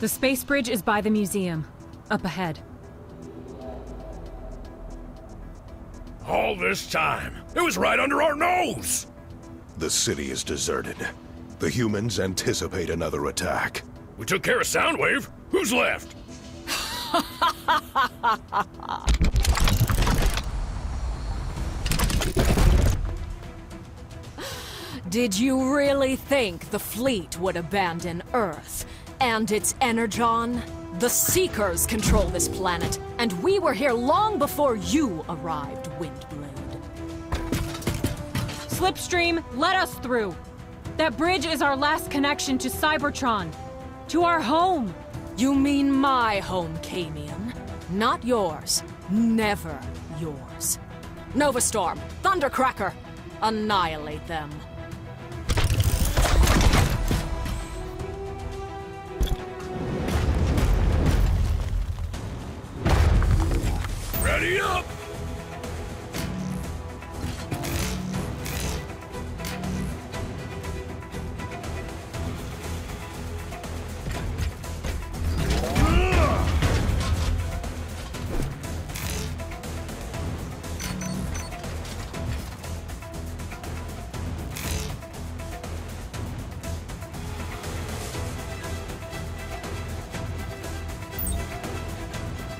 The space bridge is by the museum. Up ahead. All this time. It was right under our nose! The city is deserted. The humans anticipate another attack. We took care of Soundwave. Who's left? Did you really think the fleet would abandon Earth and its energon? The Seekers control this planet, and we were here long before you arrived, Windblade. Slipstream, let us through. That bridge is our last connection to Cybertron. To our home. You mean my home, Camien. Not yours. Never yours. Novastorm, Thundercracker, annihilate them.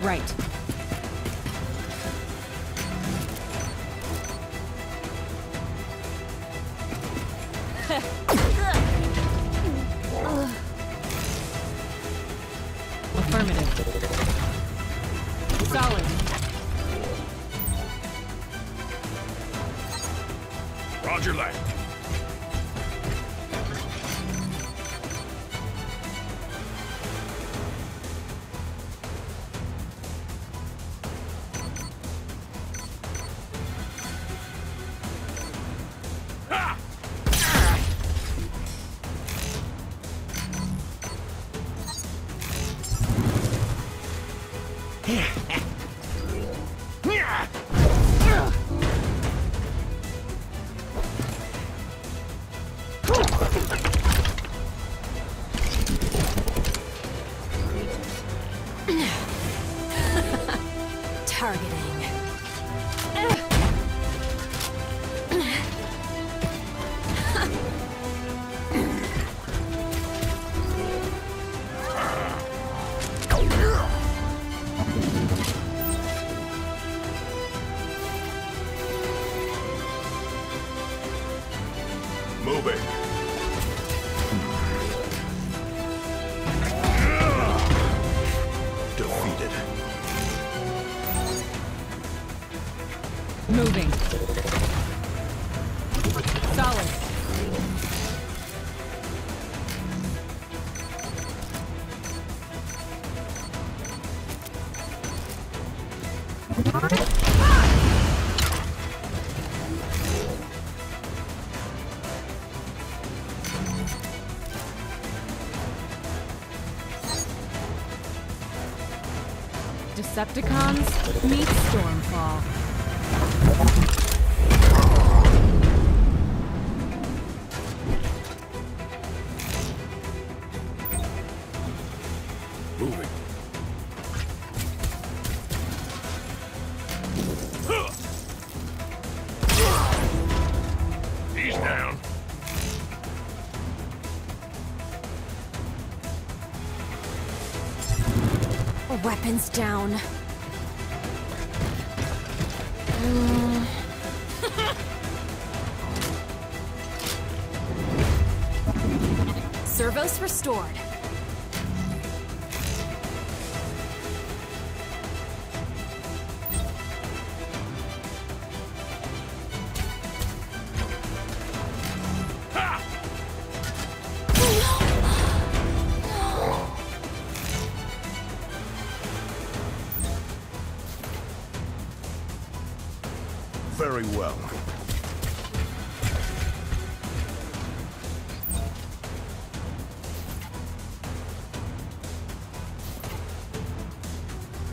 Right. Decepticons meet Stormfall. Down. Very well.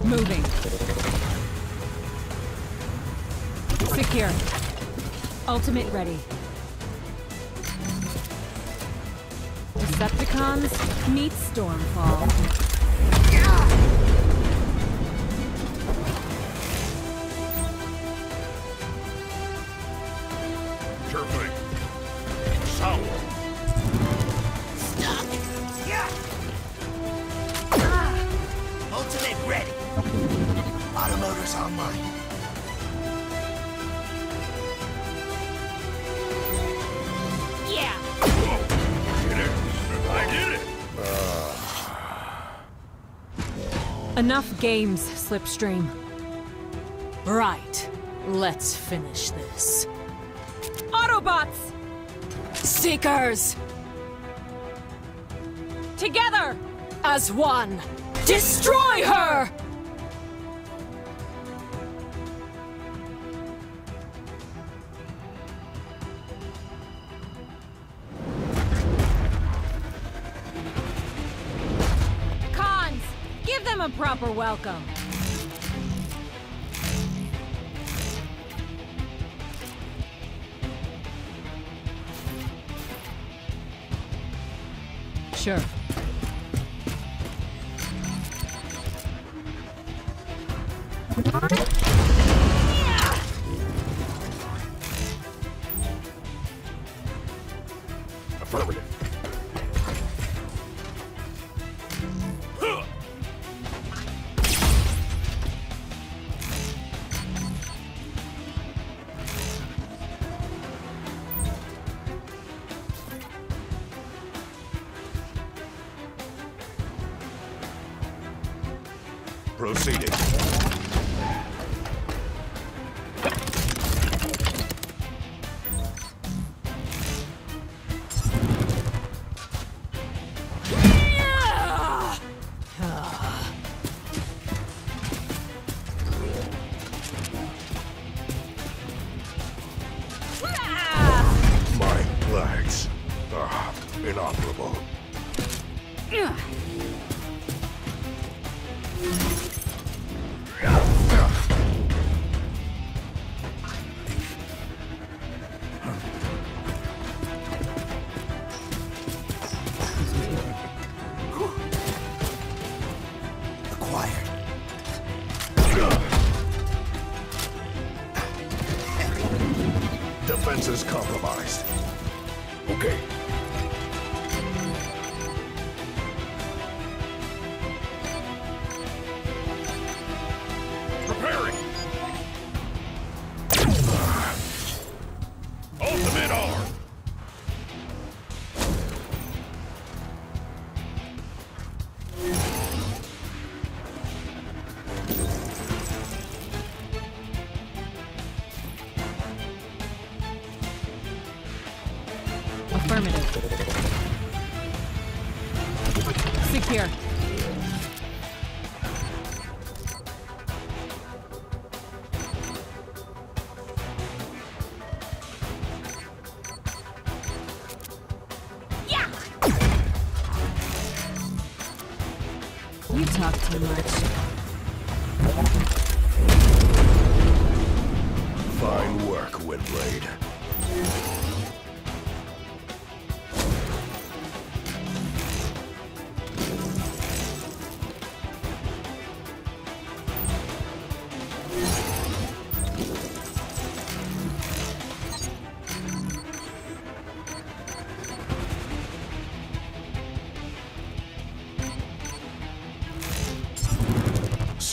Moving. Secure. Ultimate ready. Decepticons meet Stormfall. Enough games, Slipstream. Right. Let's finish this. Autobots! Seekers! Together! As one! Destroy her! Proper welcome. Sure. Proceeding. My legs are inoperable. Acquired.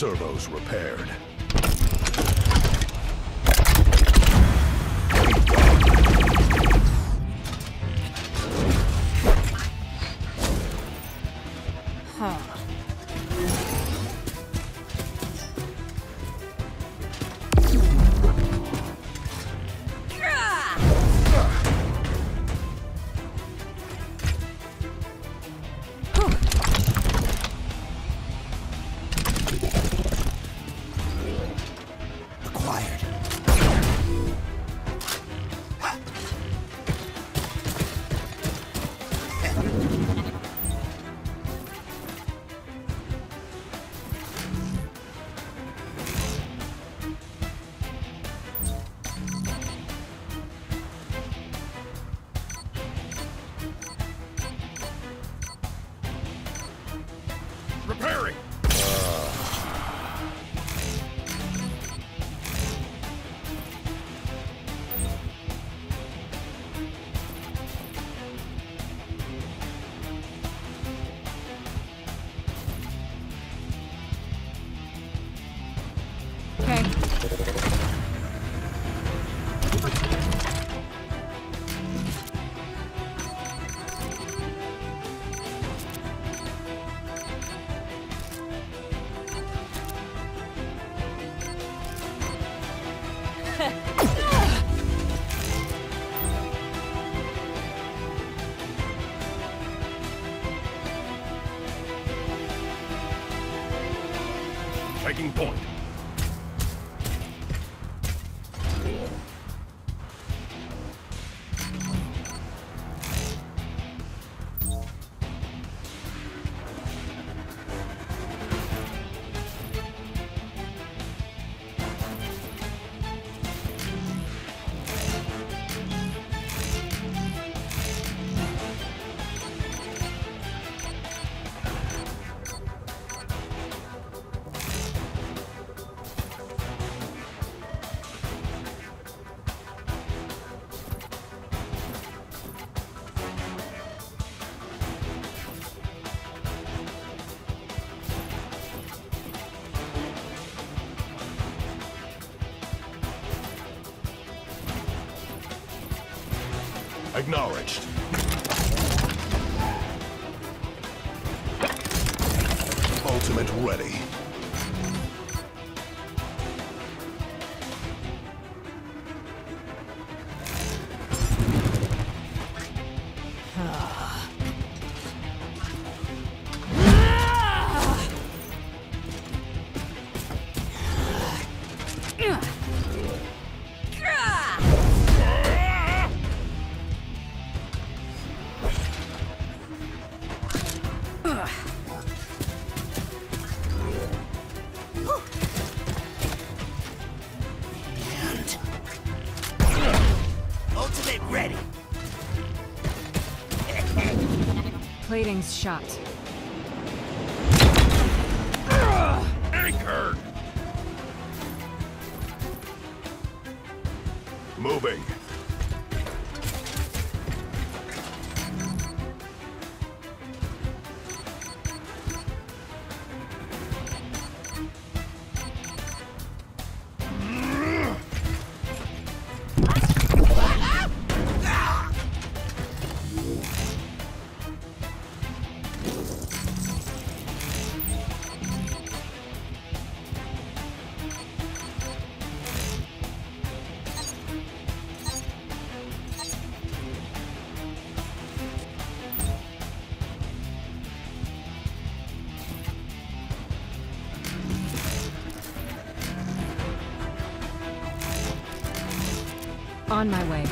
Servos repaired. Acknowledged. Ultimate ready. Plating's shot. On my way.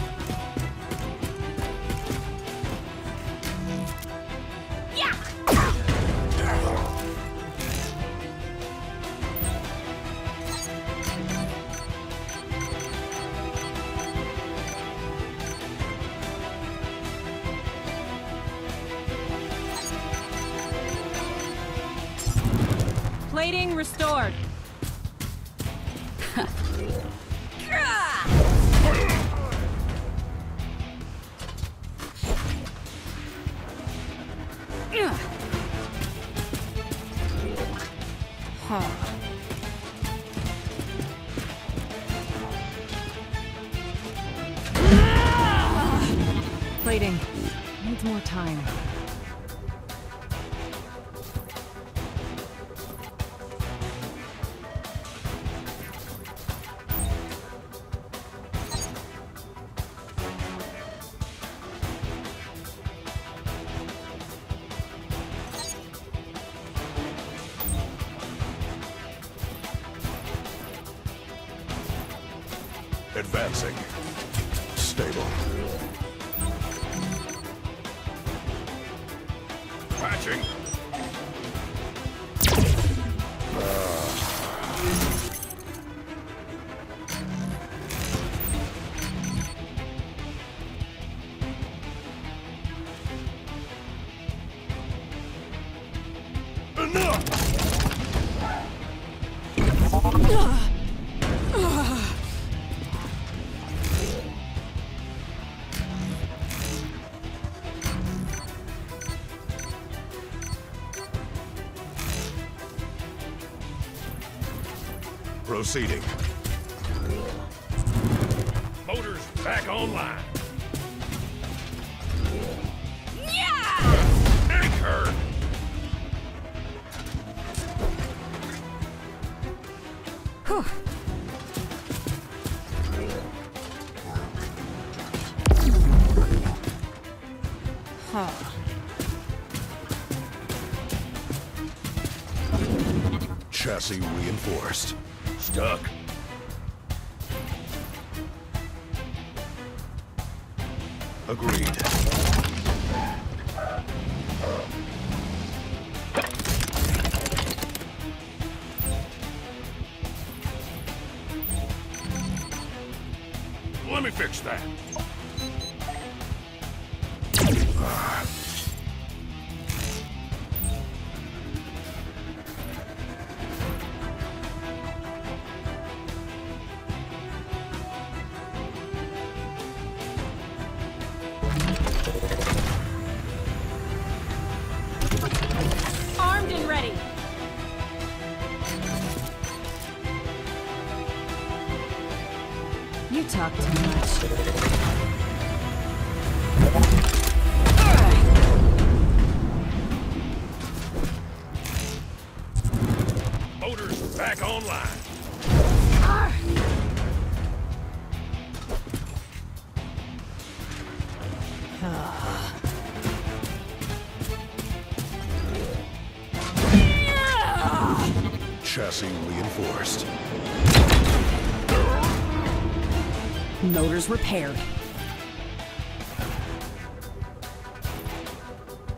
Plating restored. Plating needs more time. Advancing. Stable. Patching. Proceeding. Motors back online. Anchored! Check. Chassis reinforced. Stuck. Agreed. Let me fix that. Online. Chassis reinforced. Motors repaired.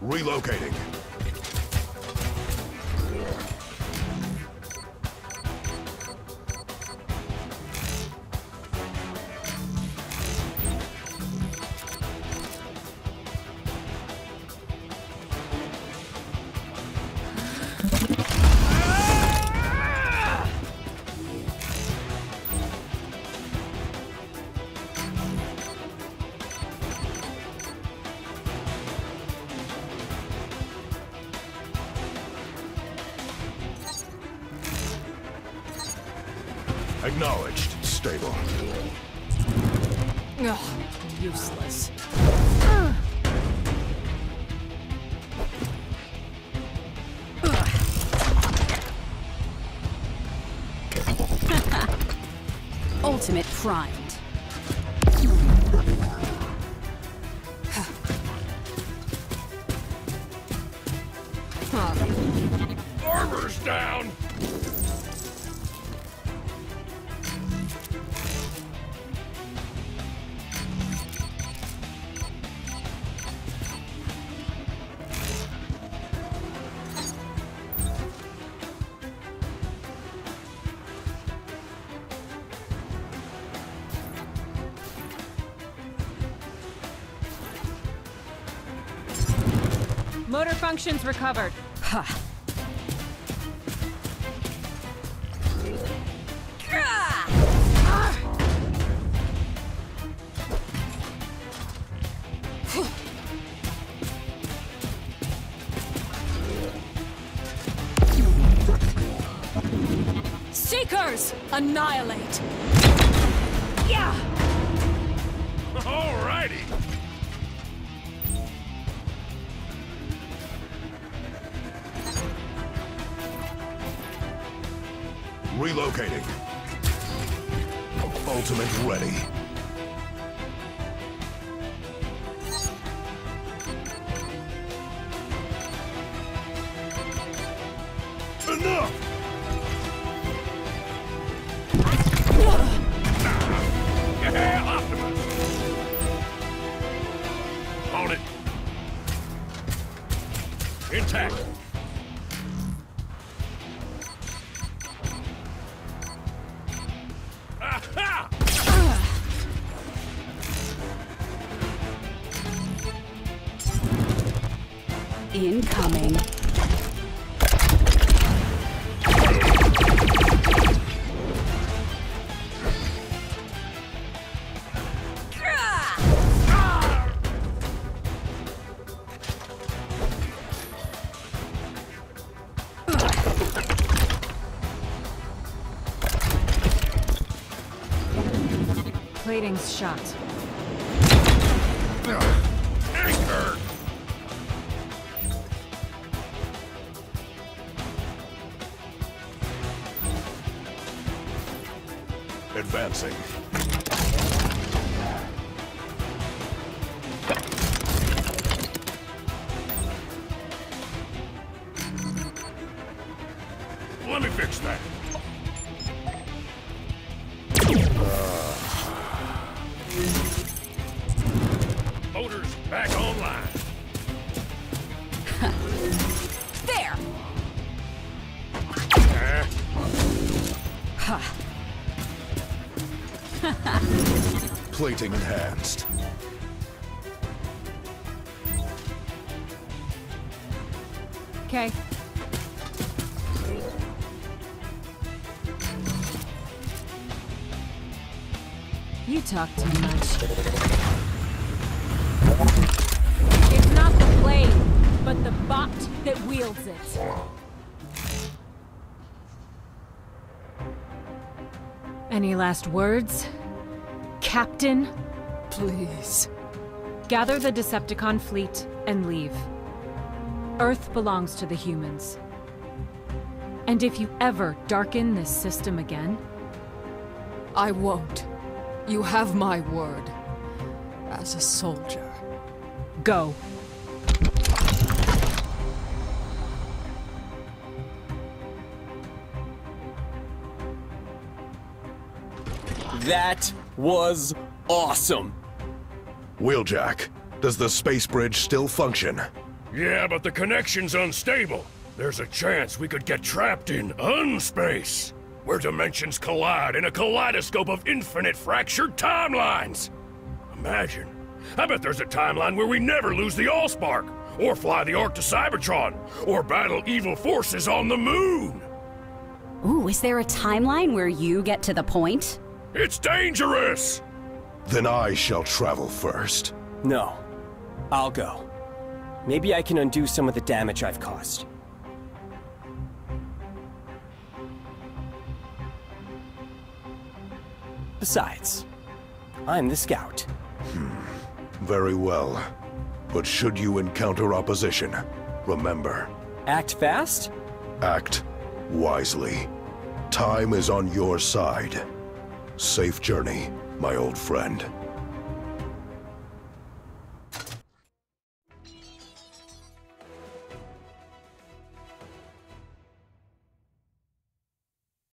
Relocating. Ultimate primed. Armor's down. Motor functions recovered. Seekers! Annihilate! Yeah! Alrighty. Relocating. Ultimate ready. Enough. Intact. Shot. Anchor! Advancing. Plating enhanced. Okay. You talk too much. It's not the blade, but the bot that wields it. Any last words? Captain? Please. Gather the Decepticon fleet and leave. Earth belongs to the humans. And if you ever darken this system again, I won't. You have my word. As a soldier. go. That was awesome. Wheeljack, does the space bridge still function? Yeah, but the connection's unstable. There's a chance we could get trapped in unspace, where dimensions collide in a kaleidoscope of infinite fractured timelines. Imagine. I bet there's a timeline where we never lose the Allspark, or fly the Ark to Cybertron, or battle evil forces on the moon. Ooh, is there a timeline where you get to the point? It's dangerous! Then I shall travel first. No. I'll go. Maybe I can undo some of the damage I've caused. Besides, I'm the scout. Hmm. Very well. But should you encounter opposition, remember, Act fast? act wisely. Time is on your side. Safe journey, my old friend.